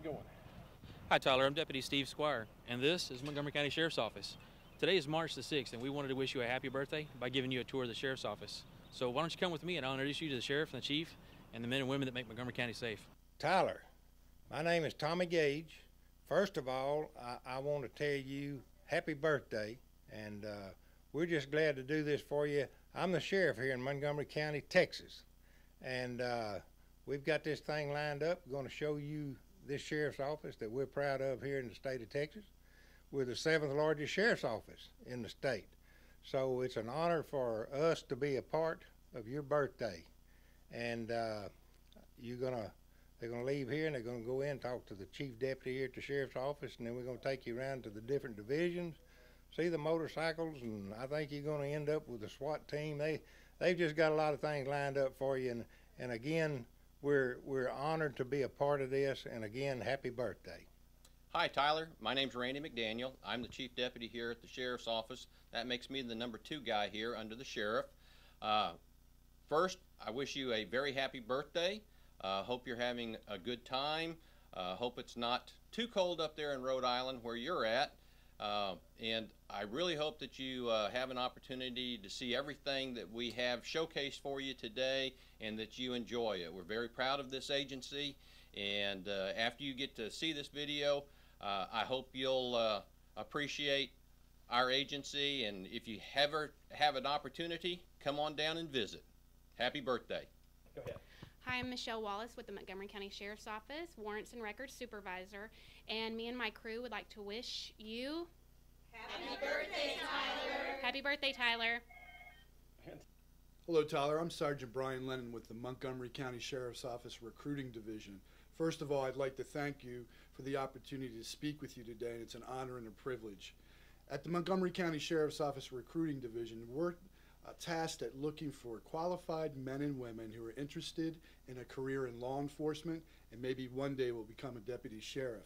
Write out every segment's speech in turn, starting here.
I'm going. Hi, Tyler. I'm Deputy Steve Squires, and this is Montgomery County Sheriff's Office. Today is March the 6th, and we wanted to wish you a happy birthday by giving you a tour of the Sheriff's Office. So why don't you come with me, and I'll introduce you to the Sheriff and the Chief and the men and women that make Montgomery County safe. Tyler, my name is Tommy Gage. First of all, I, I want to tell you happy birthday, and uh, we're just glad to do this for you. I'm the sheriff here in Montgomery County, Texas, and uh, we've got this thing lined up. We're going to show you this sheriff's office that we're proud of here in the state of Texas. We're the seventh largest sheriff's office in the state. So it's an honor for us to be a part of your birthday. And uh, you're gonna, they're gonna leave here and they're gonna go in and talk to the chief deputy here at the sheriff's office, and then we're gonna take you around to the different divisions, see the motorcycles, and I think you're gonna end up with a SWAT team. They, they've just got a lot of things lined up for you, and, and again, we're, we're honored to be a part of this, and again, happy birthday. Hi, Tyler. My name's Randy McDaniel. I'm the Chief Deputy here at the Sheriff's Office. That makes me the number two guy here under the Sheriff. Uh, first, I wish you a very happy birthday. Uh, hope you're having a good time. Uh, hope it's not too cold up there in Rhode Island where you're at. Uh, and I really hope that you uh, have an opportunity to see everything that we have showcased for you today and that you enjoy it. We're very proud of this agency. And uh, after you get to see this video, uh, I hope you'll uh, appreciate our agency, and if you ever have an opportunity, come on down and visit. Happy birthday. Go ahead. Hi, I'm Michelle Wallace with the Montgomery County Sheriff's Office, Warrants and Records Supervisor, and me and my crew would like to wish you Happy birthday, Tyler. Happy birthday, Tyler. Hello, Tyler. I'm Sergeant Brian Lennon with the Montgomery County Sheriff's Office Recruiting Division. First of all, I'd like to thank you for the opportunity to speak with you today, and it's an honor and a privilege. At the Montgomery County Sheriff's Office Recruiting Division, we're uh, tasked at looking for qualified men and women who are interested in a career in law enforcement and maybe one day will become a deputy sheriff.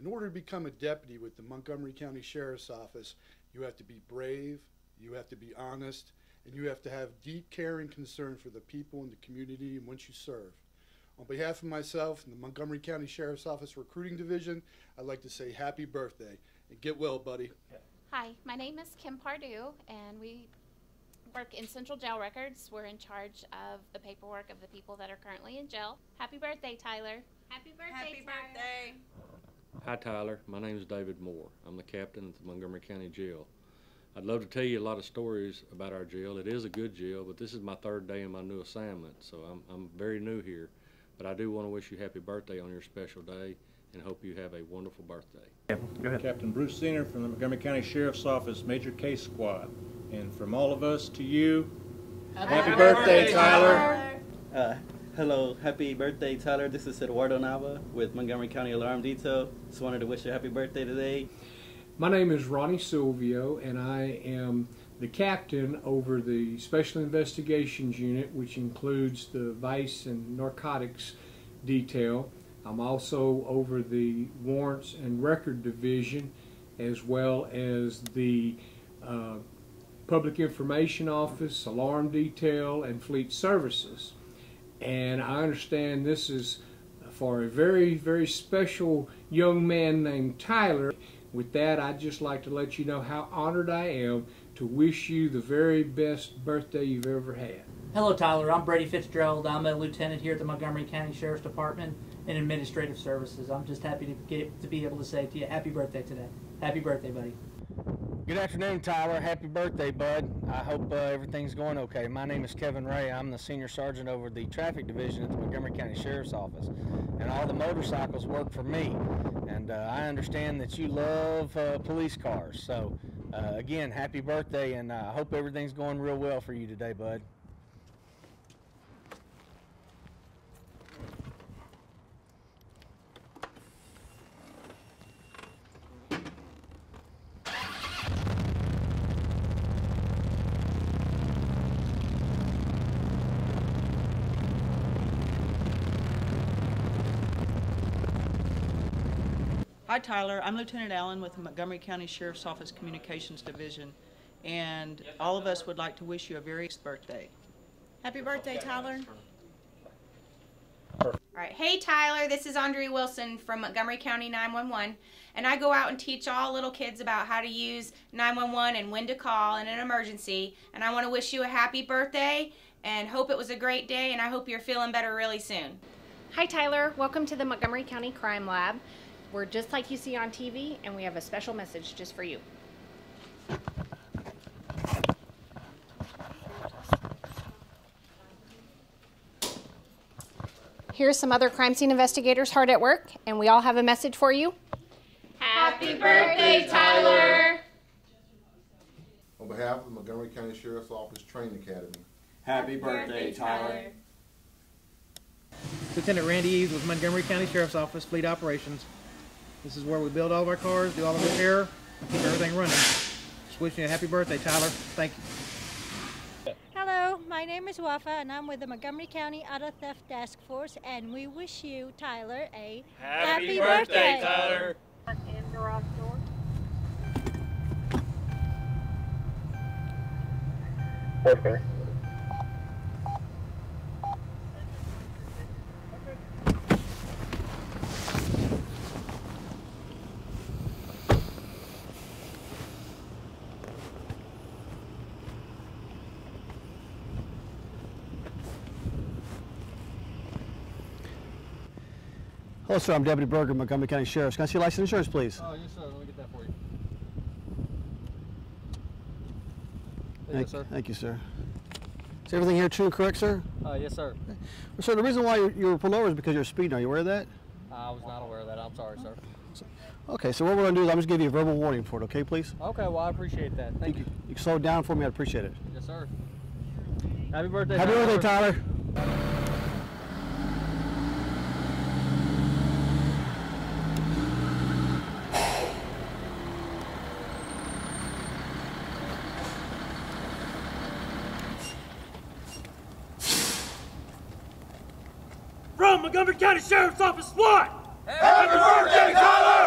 In order to become a deputy with the Montgomery County Sheriff's Office, you have to be brave, you have to be honest, and you have to have deep care and concern for the people in the community in which you serve. On behalf of myself and the Montgomery County Sheriff's Office Recruiting Division, I'd like to say happy birthday and get well, buddy. Hi, my name is Kim Pardue, and we work in Central Jail Records. We're in charge of the paperwork of the people that are currently in jail. Happy birthday, Tyler. Happy birthday, Happy Tyler. birthday. Hi, Tyler. My name is David Moore. I'm the captain at the Montgomery County Jail. I'd love to tell you a lot of stories about our jail. It is a good jail, but this is my third day in my new assignment, so I'm, I'm very new here. But I do want to wish you happy birthday on your special day and hope you have a wonderful birthday. Go ahead. Captain Bruce Zener from the Montgomery County Sheriff's Office Major Case Squad. And from all of us to you, happy, birthday, Tyler. Uh, hello, happy birthday, Tyler. This is Eduardo Nava with Montgomery County Alarm Detail. Just wanted to wish you a happy birthday today. My name is Ronnie Silvio, and I am the captain over the Special Investigations Unit, which includes the Vice and Narcotics Detail. I'm also over the Warrants and Record Division, as well as the uh, Public Information Office, Alarm Detail, and Fleet Services. And I understand this is for a very, very special young man named Tyler. With that, I'd just like to let you know how honored I am to wish you the very best birthday you've ever had. Hello, Tyler. I'm Brady Fitzgerald. I'm a lieutenant here at the Montgomery County Sheriff's Department in Administrative Services. I'm just happy to get to be able to say to you, happy birthday today. Happy birthday, buddy. Good afternoon, Tyler. Happy birthday, bud. I hope uh, everything's going okay. My name is Kevin Ray. I'm the senior sergeant over the traffic division at the Montgomery County Sheriff's Office. And all the motorcycles work for me. And uh, I understand that you love uh, police cars. So, uh, again, happy birthday, and uh, I hope everything's going real well for you today, bud. Hi, Tyler. I'm Lieutenant Allen with the Montgomery County Sheriff's Office Communications Division, and all of us would like to wish you a very birthday. Happy birthday, Tyler. All All right. Hey, Tyler, this is Andre Wilson from Montgomery County 911. And I go out and teach all little kids about how to use 911 and when to call in an emergency. And I want to wish you a happy birthday and hope it was a great day. And I hope you're feeling better really soon. Hi, Tyler. Welcome to the Montgomery County Crime Lab. We're just like you see on TV, and we have a special message just for you. Here's some other crime scene investigators hard at work, and we all have a message for you. Happy birthday, Tyler! On behalf of the Montgomery County Sheriff's Office Training Academy, Happy birthday, Tyler. Lieutenant Randy Eves with Montgomery County Sheriff's Office Fleet Operations. This is where we build all of our cars, do all the repair, and keep everything running. Just wishing you a happy birthday, Tyler. Thank you. Hello, my name is Wafa, and I'm with the Montgomery County Auto Theft Task Force, and we wish you, Tyler, a happy, birthday, Tyler. In garage door. Okay. Hello, sir. I'm Deputy Berger, Montgomery County Sheriff's. Can I see your license and insurance, please? Oh, yes, sir. Let me get that for you. Thank, thank you, sir. Is everything here true and correct, sir? Uh, yes, sir. Well, sir, the reason why you, you were pulled over is because you're speeding. Are you aware of that? I was not aware of that. I'm sorry, sir. Okay, so what we're going to do is I'm just going to give you a verbal warning for it, okay, please? Okay, well, I appreciate that. Thank you. You can slow down for me, I'd appreciate it. Yes, sir. Happy birthday, Happy birthday, Tyler. Montgomery County Sheriff's Office SWAT! Happy birthday, Tyler!